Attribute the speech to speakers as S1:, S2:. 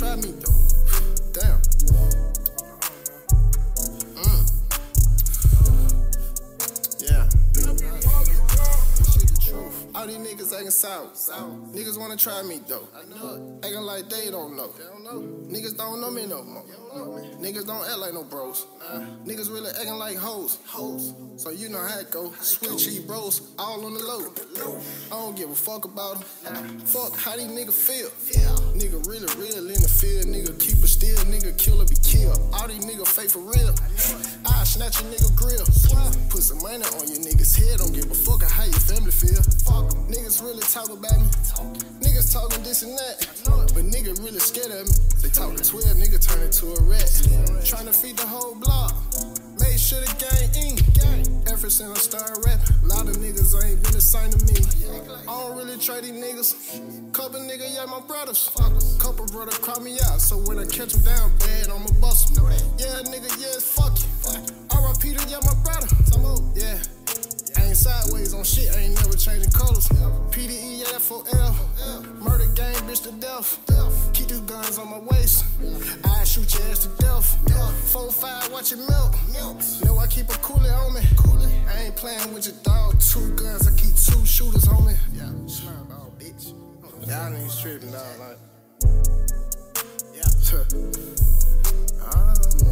S1: try me though. Damn. All these niggas acting sour. Niggas wanna try me though. Acting like they don't know. Niggas don't know me no more. Niggas don't act like no bros. Niggas really acting like hoes. Hoes. So you know how it go. Switch cheap bros, all on the low. I don't give a fuck about them. Fuck how these niggas feel. Nigga really real in the field. Nigga keep it still. Nigga killer be killed. All these niggas fake for real. Snatch a nigga grill. Put some money on your niggas head. Don't give a fuck how your family feel. Fuck. Niggas really talk about me. Niggas talking this and that. But nigga really scared of me. They talking 12, nigga turn into a rat. Trying to feed the whole block. Made sure the gang eat. Ever since I started rapping, a lot of niggas ain't been the same to me. I don't really trade these niggas. Couple niggas, yeah, my brothers. Couple brother cry me out, so when I catch them down bad, I'ma bust 'em. Yeah, nigga, yeah, fuck you. Sideways on shit, I ain't never changing colors. PDE, yeah, that 4L. Murder gang, bitch to death. Keep these guns on my waist. I shoot your ass to death. 4-5, watch it melt. Know I keep a coolie on me. I ain't playing with your dog. Two guns, I keep two shooters on me. Yeah, slime ball, bitch. Y'all niggas tripping, dog. Like, yeah. Ah, yeah,